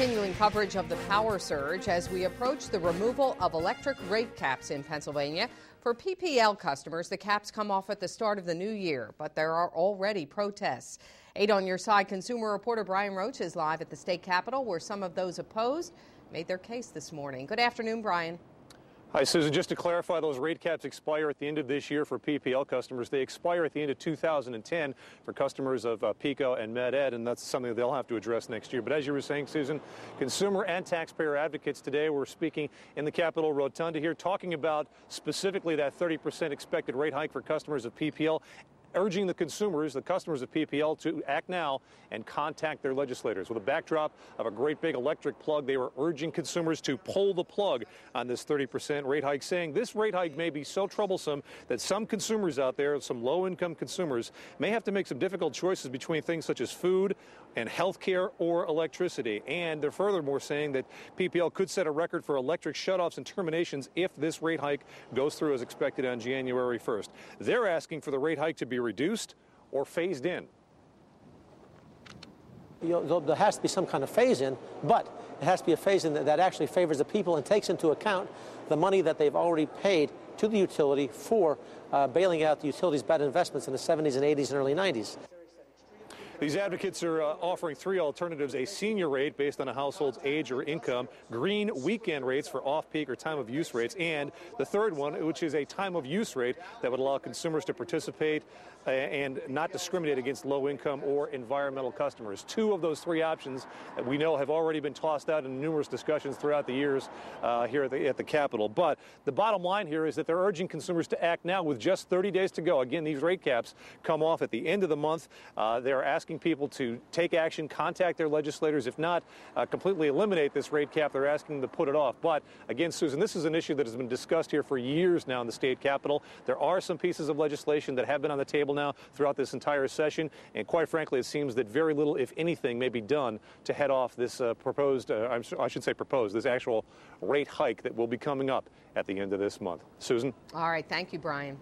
continuing coverage of the power surge as we approach the removal of electric rate caps in Pennsylvania. For PPL customers, the caps come off at the start of the new year, but there are already protests. Eight on your side, consumer reporter Brian Roach is live at the state capitol where some of those opposed made their case this morning. Good afternoon, Brian. Hi, Susan. Just to clarify, those rate caps expire at the end of this year for PPL customers. They expire at the end of 2010 for customers of uh, PECO and Met-Ed, and that's something that they'll have to address next year. But as you were saying, Susan, consumer and taxpayer advocates today were speaking in the Capitol Rotunda here, talking about specifically that 30% expected rate hike for customers of PPL urging the consumers, the customers of PPL, to act now and contact their legislators. With a backdrop of a great big electric plug, they were urging consumers to pull the plug on this 30% rate hike, saying this rate hike may be so troublesome that some consumers out there, some low income consumers, may have to make some difficult choices between things such as food and health care or electricity. And they're furthermore saying that PPL could set a record for electric shutoffs and terminations if this rate hike goes through as expected on January 1st. They're asking for the rate hike to be reduced or phased in? You know, there has to be some kind of phase in, but it has to be a phase in that actually favors the people and takes into account the money that they've already paid to the utility for uh, bailing out the utility's bad investments in the 70s and 80s and early 90s. These advocates are uh, offering three alternatives a senior rate based on a household's age or income, green weekend rates for off peak or time of use rates, and the third one, which is a time of use rate that would allow consumers to participate uh, and not discriminate against low income or environmental customers. Two of those three options that we know have already been tossed out in numerous discussions throughout the years uh, here at the, at the Capitol. But the bottom line here is that they're urging consumers to act now with just 30 days to go. Again, these rate caps come off at the end of the month. Uh, they're asking people to take action, contact their legislators. If not, uh, completely eliminate this rate cap. They're asking them to put it off. But again, Susan, this is an issue that has been discussed here for years now in the state capitol. There are some pieces of legislation that have been on the table now throughout this entire session. And quite frankly, it seems that very little, if anything, may be done to head off this uh, proposed, uh, I should say proposed, this actual rate hike that will be coming up at the end of this month. Susan? All right. Thank you, Brian.